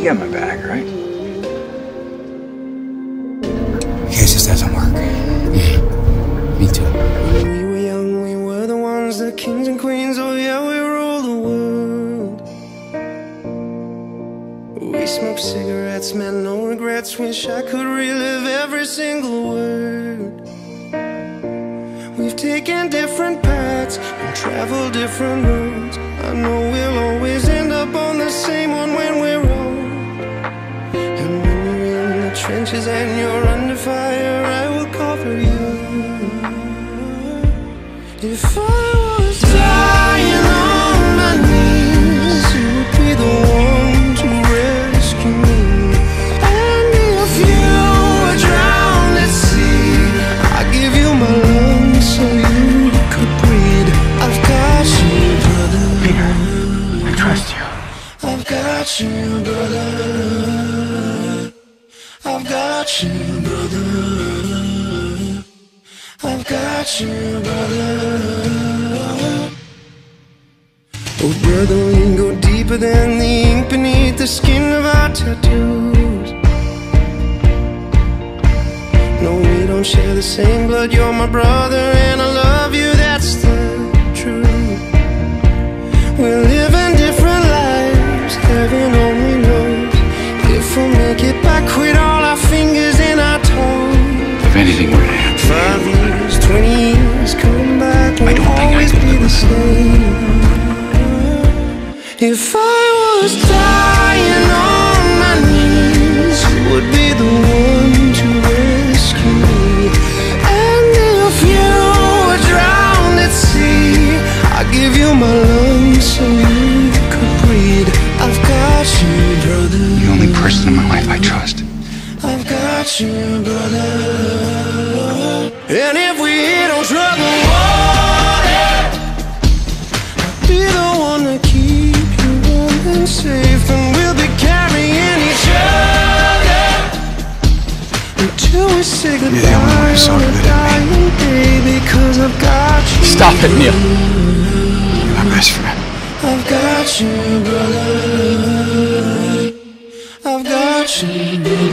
You got my back, right? In case this doesn't work. Yeah, Me too. When we were young, we were the ones, the kings and queens. Oh, yeah, we ruled the world. We smoked cigarettes, man, no regrets. Wish I could relive every single word. We've taken different paths and traveled different roads. I know we'll always end up on the same one when we're and you're under fire, I will cover you. If I was dying on my knees, you would be the one to rescue me. And if you were drowned at sea, I'd give you my lungs so you could breathe. I've got you, brother. Peter, I trust you. I've got you, brother. I've got you, brother. I've got you, brother. Oh, brother, we can go deeper than the ink beneath the skin of our tattoos. No, we don't share the same blood. You're my brother, and I love you. That's the truth. We're living different lives, heaven only knows. If we'll make it back with If I was dying on my knees, you would be the one to rescue me. And if you were drowned at sea, I'd give you my lungs so you could breathe. I've got you, brother. the only person in my life I trust. I've got you, brother. Until we say the only goodbye one. Because I've got you. Stop it, Neal. You're my best friend. I've got you, brother. I've got you, brother.